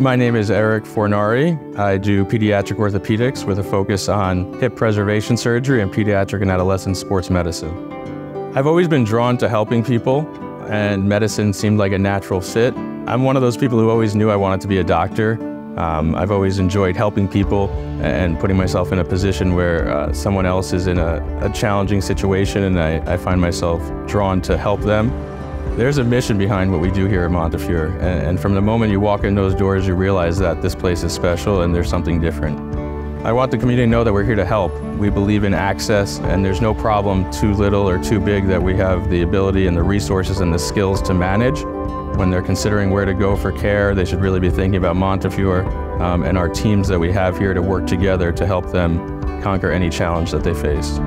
My name is Eric Fornari. I do pediatric orthopedics with a focus on hip preservation surgery and pediatric and adolescent sports medicine. I've always been drawn to helping people, and medicine seemed like a natural fit. I'm one of those people who always knew I wanted to be a doctor. Um, I've always enjoyed helping people and putting myself in a position where uh, someone else is in a, a challenging situation and I, I find myself drawn to help them. There's a mission behind what we do here at Montefiore, and, and from the moment you walk in those doors, you realize that this place is special and there's something different. I want the community to know that we're here to help. We believe in access, and there's no problem too little or too big that we have the ability and the resources and the skills to manage. When they're considering where to go for care, they should really be thinking about Montefiore um, and our teams that we have here to work together to help them conquer any challenge that they face.